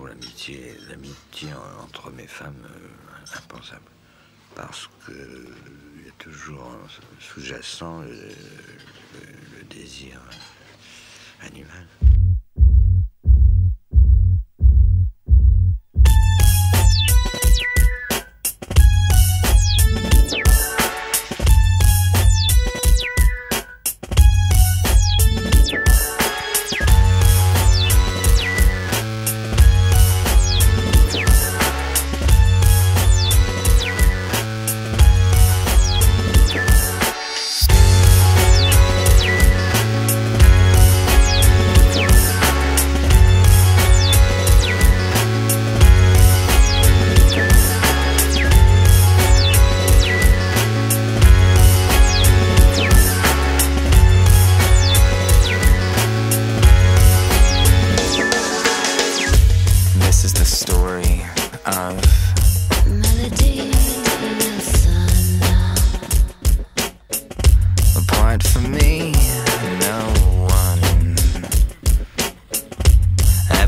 l'amitié, l'amitié entre et femmes euh, impensable. Parce qu'il y a toujours sous-jacent le, le désir animal.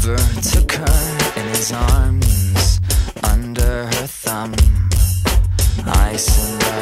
lover took her in his arms under her thumb. I surrendered.